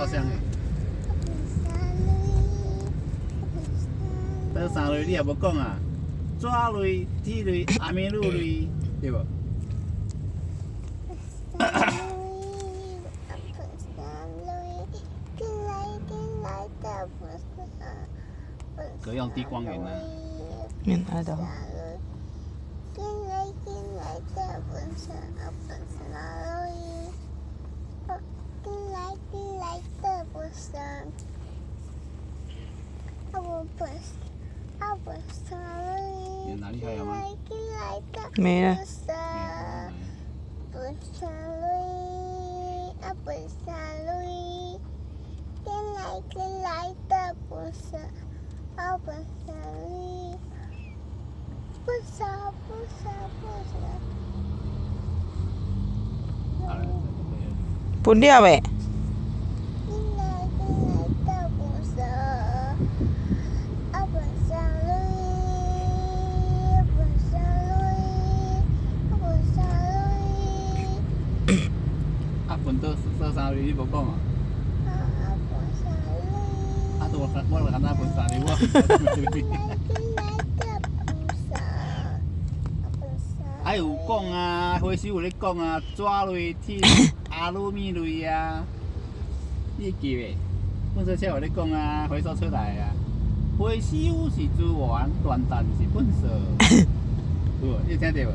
照相的。倒三类你也无讲啊？纸类、铁类、阿米露类，对无？可用低光源啊。免爱的。进来进来的本身啊本身啊路进来进来的本身，啊我本啊，分到到三类你无讲啊？啊啊不杀路。啊，我我我干那分三类我。还有讲啊，回收有咧讲啊，纸类、铁、阿鲁米类啊，你记未？本色车有咧讲啊，回收出来啊，回收是资源，断担是本色，有？你听到无？